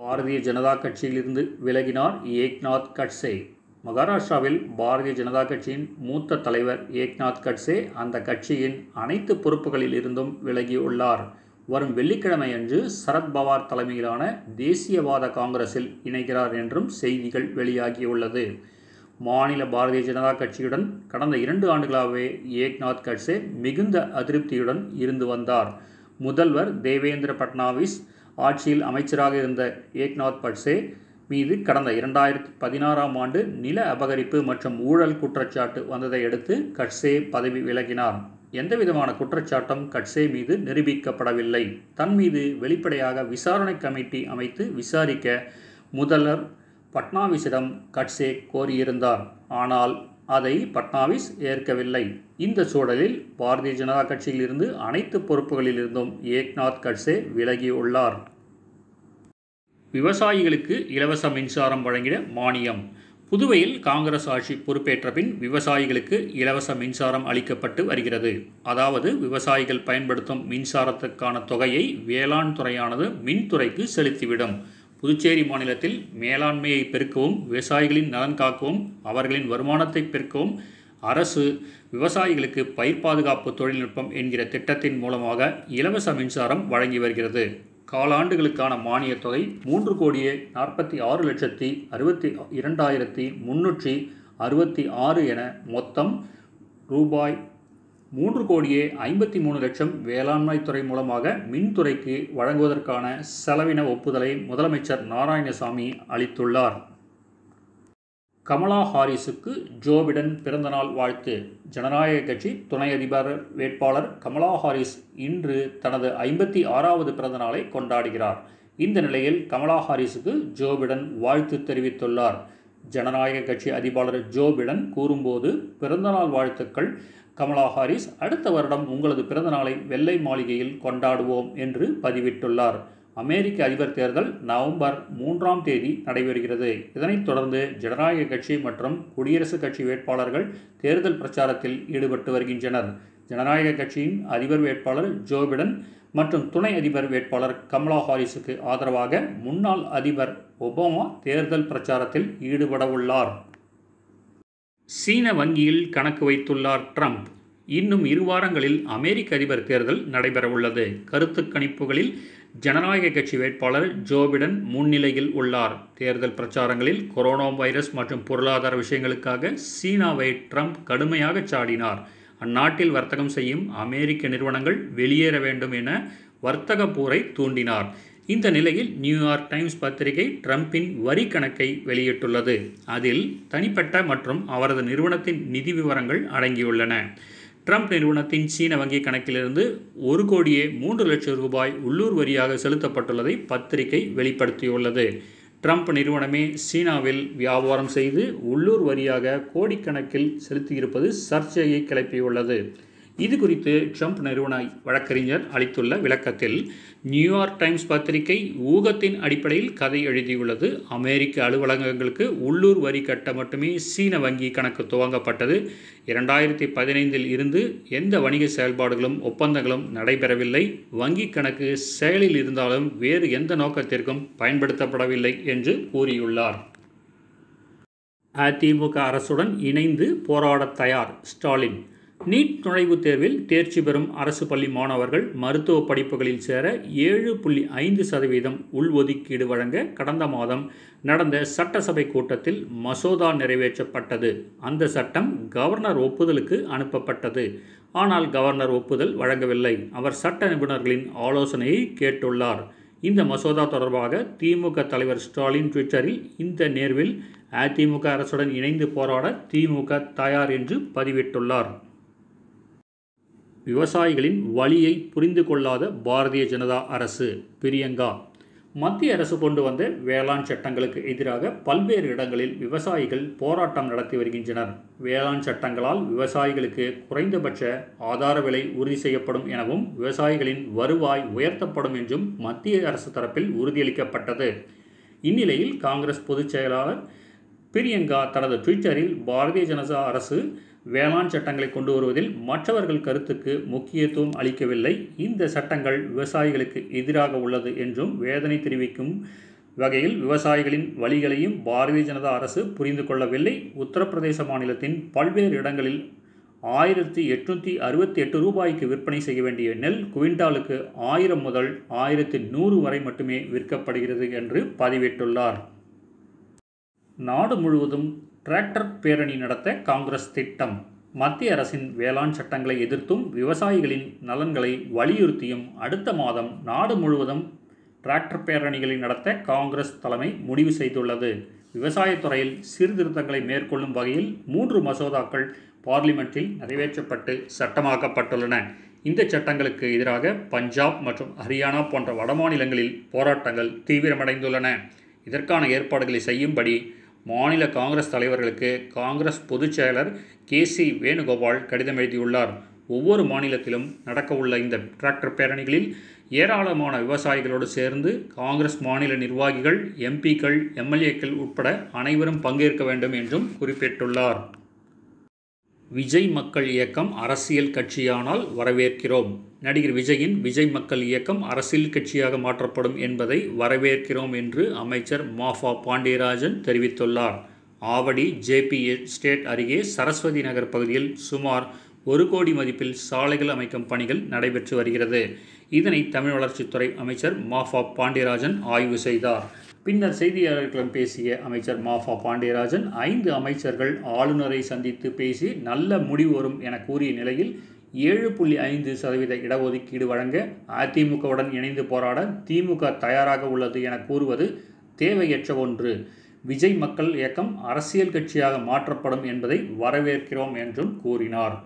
பாரதிய ஜனதா கட்சியிலிருந்து விலகினார் ஏக்நாத் கட்சே. மகாராஷ்டிராவில் பாரதிய ஜனதா கட்சியின் மூத்த தலைவர் ஏக்நாத் கட்சே அந்த கட்சியின் அனைத்து பொறுப்புகளில் இருந்தும் விலகியுள்ளார். வரும் வெள்ளிக்கிழமை அன்று சரத்பவார் தலைமையிலான தேசியவாத காங்கிரஸில் இணைகிறார் என்றும் செய்திகள் வெளியாகியுள்ளது. மாநில பாரதிய ஜனதா கட்சியுடன் கடந்த இரண்டு ஆண்டுகளாகவே ஏக்நாத் கட்சே மிகுந்த அதிருப்தியுடன் இருந்து வந்தார். முதல்வர் தேவேந்திர பட்னாவிஸ் ஆட்சியில் அமைச்சராக இருந்த ஏக்நாத் பட்சே மீது கடந்த இரண்டாயிரத்தி பதினாறாம் ஆண்டு நில அபகரிப்பு மற்றும் ஊழல் குற்றச்சாட்டு வந்ததை அடுத்து கட்சே பதவி விலகினார். எந்தவிதமான குற்றச்சாட்டும் கட்சே மீது நிரூபிக்கப்படவில்லை. தன் மீது வெளிப்படையாக விசாரணை கமிட்டி அமைத்து விசாரிக்க முதல்வர் பட்னாவிசிடம் கட்சே கோரியிருந்தார். ஆனால் அதை பட்னாவிஸ் ஏற்கவில்லை. இந்த சூழலில் பாரதிய ஜனதா கட்சியிலிருந்து அனைத்து பொறுப்புகளிலிருந்தும் ஏக்நாத் கட்சே விலகியுள்ளார். விவசாயிகளுக்கு இலவச மின்சாரம் வழங்கிட மானியம். புதுவையில் காங்கிரஸ் ஆட்சி பொறுப்பேற்ற பின் விவசாயிகளுக்கு இலவச மின்சாரம் அளிக்கப்பட்டு வருகிறது. அதாவது விவசாயிகள் பயன்படுத்தும் மின்சாரத்துக்கான தொகையை வேளாண் துறையானது மின்துறைக்கு செலுத்திவிடும். புதுச்சேரி மாநிலத்தில் மேலாண்மையை பெருக்கவும் விவசாயிகளின் நலன் காக்கவும் அவர்களின் வருமானத்தை பெருக்கவும் அரசு விவசாயிகளுக்கு பயிர் பாதுகாப்பு தொழில்நுட்பம் என்கிற திட்டத்தின் மூலமாக இலவச மின்சாரம் வழங்கி வருகிறது. காலாண்டுகளுக்கான மானியத் தொகை மூன்று கோடியே நாற்பத்தி ஆறு லட்சத்தி அறுபத்தி இரண்டாயிரத்தி முன்னூற்றி அறுபத்தி ஆறு என மொத்தம் ரூபாய் மூன்று கோடியே ஐம்பத்தி மூணு லட்சம் வேளாண்மை துறை மூலமாக மின்துறைக்கு வழங்குவதற்கான செலவின ஒப்புதலை முதலமைச்சர் நாராயணசாமி அளித்துள்ளார். கமலா ஹாரிஸுக்கு ஜோ பிடன் பிறந்தநாள் வாழ்த்து. ஜனநாயக கட்சி துணை அதிபர் வேட்பாளர் கமலா ஹாரிஸ் இன்று தனது ஐம்பத்தி ஆறாவது பிறந்தநாளை கொண்டாடுகிறார். இந்த நிலையில் கமலா ஹாரிஸுக்கு ஜோ பிடன் வாழ்த்து தெரிவித்துள்ளார். ஜனநாயக கட்சி அதிபாளர் ஜோ பிடன் கூறும்போது பிறந்தநாள் வாழ்த்துக்கள் கமலா ஹாரிஸ் அடுத்த வருடம் உங்களது பிறந்தநாளை வெள்ளை மாளிகையில் கொண்டாடுவோம் என்று பதிவிட்டுள்ளார். அமெரிக்க அதிபர் தேர்தல் நவம்பர் மூன்றாம் தேதி நடைபெறுகிறது. இதனைத் தொடர்ந்து ஜனநாயக கட்சி மற்றும் குடியரசுக் கட்சி வேட்பாளர்கள் தேர்தல் பிரச்சாரத்தில் ஈடுபட்டு வருகின்றனர். ஜனநாயக கட்சியின் அதிபர் வேட்பாளர் ஜோ பிடன் மற்றும் துணை அதிபர் வேட்பாளர் கமலா ஹாரிஸுக்கு ஆதரவாக முன்னாள் அதிபர் ஒபாமா தேர்தல் பிரச்சாரத்தில் ஈடுபட உள்ளார் சீன வங்கியில் கணக்கு வைத்துள்ளார் ட்ரம்ப். இன்னும் இரு வாரங்களில் அமெரிக்க அதிபர் தேர்தல் நடைபெறவுள்ளது. கருத்து கணிப்புகளில் ஜனநாயக கட்சி வேட்பாளர் ஜோ பிடன் முன்னிலையில் உள்ளார். தேர்தல் பிரச்சாரங்களில் கொரோனா வைரஸ் மற்றும் பொருளாதார விஷயங்களுக்காக சீனாவை ட்ரம்ப் கடுமையாக சாடினார். அந்நாட்டில் வர்த்தகம் செய்யும் அமெரிக்க நிறுவனங்கள் வெளியேற வேண்டும் என வர்த்தக போரை தூண்டினார். இந்த நிலையில் நியூயார்க் டைம்ஸ் பத்திரிகை ட்ரம்பின் வரி கணக்கை வெளியிட்டுள்ளது. அதில் தனிப்பட்ட மற்றும் அவரது நிறுவனத்தின் நிதி விவரங்கள் அடங்கியுள்ளன. ட்ரம்ப் நிறுவனத்தின் சீன வங்கி கணக்கிலிருந்து ஒரு கோடியே மூன்று லட்சம் ரூபாய் உள்ளூர் வரியாக செலுத்தப்பட்டுள்ளதை பத்திரிகை வெளிப்படுத்தியுள்ளது. ட்ரம்ப் நிறுவனமே சீனாவில் வியாபாரம் செய்து உள்ளூர் வரியாக கோடிக்கணக்கில் செலுத்தியிருப்பது சர்ச்சையை கிளப்பியுள்ளது. இது குறித்து ட்ரம்ப் நிறுவன வழக்கறிஞர் அளித்துள்ள விளக்கத்தில் நியூயார்க் டைம்ஸ் பத்திரிகை ஊகத்தின் அடிப்படையில் கதை எழுதியுள்ளது. அமெரிக்க அலுவலகங்களுக்கு உள்ளூர் வரி கட்ட மட்டுமே சீன வங்கி கணக்கு துவங்கப்பட்டது. இரண்டாயிரத்தி பதினைந்தில் இருந்து எந்த வணிக செயல்பாடுகளும் ஒப்பந்தங்களும் நடைபெறவில்லை. வங்கி கணக்கு செயலில் இருந்தாலும் வேறு எந்த நோக்கத்திற்கும் பயன்படுத்தப்படவில்லை என்று கூறியுள்ளார். அதிமுக அரசுடன் இணைந்து போராடத் தயார் ஸ்டாலின். நீட் நுழைவுத் தேர்வில் தேர்ச்சி பெறும் அரசு பள்ளி மாணவர்கள் மருத்துவ படிப்புகளில் சேர ஏழு புள்ளி ஐந்து சதவீதம் உள்ஒதுக்கீடு வழங்க கடந்த மாதம் நடந்த சட்டசபை கூட்டத்தில் மசோதா நிறைவேற்றப்பட்டது. அந்த சட்டம் கவர்னர் ஒப்புதலுக்கு அனுப்பப்பட்டது. ஆனால் கவர்னர் ஒப்புதல் வழங்கவில்லை. அவர் சட்ட நிபுணர்களின் ஆலோசனையை கேட்டுள்ளார். இந்த மசோதா தொடர்பாக திமுக தலைவர் ஸ்டாலின் ட்விட்டரில் இந்த நேர்வில் அதிமுக அரசுடன் இணைந்து போராட திமுக தயார் என்று பதிவிட்டுள்ளார். விவசாயிகளின் வழியை புரிந்து கொள்ளாத பாரதிய ஜனதா அரசு பிரியங்கா. மத்திய அரசு கொண்டு வந்த வேளாண் சட்டங்களுக்கு எதிராக பல்வேறு இடங்களில் விவசாயிகள் போராட்டம் நடத்தி வருகின்றனர். வேளாண் சட்டங்களால் விவசாயிகளுக்கு குறைந்தபட்ச ஆதார விலை உறுதி செய்யப்படும் எனவும் விவசாயிகளின் வருவாய் உயர்த்தப்படும் என்றும் மத்திய அரசு தரப்பில் உறுதியளிக்கப்பட்டது. இந்நிலையில் காங்கிரஸ் பொதுச் செயலாளர் பிரியங்கா தனது ட்விட்டரில் பாரதிய ஜனதா அரசு வேளாண் சட்டங்களை கொண்டு வருவதில் மற்றவர்கள் கருத்துக்கு முக்கியத்துவம் அளிக்கவில்லை. இந்த சட்டங்கள் விவசாயிகளுக்கு எதிராக உள்ளது என்றும் வேதனை தெரிவிக்கும் வகையில் விவசாயிகளின் வழிகளையும் பாரதிய ஜனதா அரசு புரிந்து கொள்ளவில்லை. உத்தரப்பிரதேச மாநிலத்தின் பல்வேறு இடங்களில் ஆயிரத்தி எட்நூற்றி அறுபத்தி எட்டு ரூபாய்க்கு விற்பனை செய்ய வேண்டிய நெல் குவிண்டாலுக்கு ஆயிரம் முதல் ஆயிரத்தி நூறு வரை மட்டுமே விற்கப்படுகிறது என்று பதிவிட்டுள்ளார். நாடு முழுவதும் டிராக்டர் பேரணி நடத்த காங்கிரஸ் திட்டம். மத்திய அரசின் வேளாண் சட்டங்களை எதிர்த்தும் விவசாயிகளின் நலன்களை வலியுறுத்தியும் அடுத்த மாதம் நாடு முழுவதும் டிராக்டர் பேரணிகளை நடத்த காங்கிரஸ் தலைமை முடிவு செய்துள்ளது. விவசாயத்துறையில் சீர்திருத்தங்களை மேற்கொள்ளும் வகையில் மூன்று மசோதாக்கள் பார்லிமெண்ட்டில் நிறைவேற்றப்பட்டு சட்டமாக்கப்பட்டுள்ளன. இந்த சட்டங்களுக்கு எதிராக பஞ்சாப் மற்றும் ஹரியானா போன்ற வடமாநிலங்களில் போராட்டங்கள் தீவிரமடைந்துள்ளன. இதற்கான ஏற்பாடுகளை செய்யும்படி மாநில காங்கிரஸ் தலைவர்களுக்கு காங்கிரஸ் பொதுச் செயலர் கே சி வேணுகோபால் கடிதம் எழுதியுள்ளார். ஒவ்வொரு மாநிலத்திலும் நடக்கவுள்ள இந்த டிராக்டர் பேரணிகளில் ஏராளமான விவசாயிகளோடு சேர்ந்து காங்கிரஸ் மாநில நிர்வாகிகள் எம்பிக்கள் எம்எல்ஏக்கள் உட்பட அனைவரும் பங்கேற்க வேண்டும் என்றும் குறிப்பிட்டுள்ளார். விஜய் மக்கள் இயக்கம் அரசியல் கட்சியானால் வரவேற்கிறோம். நடிகர் விஜயின் விஜய் மக்கள் இயக்கம் அரசியல் கட்சியாக மாற்றப்படும் என்பதை வரவேற்கிறோம் என்று அமைச்சர் மாஃபா பாண்டியராஜன் தெரிவித்துள்ளார். ஆவடி ஜேபி ஸ்டேட் அருகே சரஸ்வதி நகர் பகுதியில் சுமார் ஒரு கோடி மதிப்பில் சாலைகள் அமைக்கும் பணிகள் நடைபெற்று வருகிறது. இதனை தமிழ் வளர்ச்சித்துறை அமைச்சர் மாஃபா பாண்டியராஜன் ஆய்வு செய்தார். பின்னர் செய்தியாளர்களிடம் பேசிய அமைச்சர் மாஃபா பாண்டியராஜன் ஐந்து அமைச்சர்கள் ஆளுநரை சந்தித்து பேசி நல்ல முடிவு வரும் என கூறிய நிலையில் ஏழு புள்ளி ஐந்து சதவீத இடஒதுக்கீடு வழங்க அதிமுகவுடன் இணைந்து போராட திமுக தயாராக உள்ளது என கூறுவது தேவையற்ற ஒன்று. விஜய் மக்கள் இயக்கம் அரசியல் கட்சியாக மாற்றப்படும் என்பதை வரவேற்கிறோம் என்றும் கூறினார்.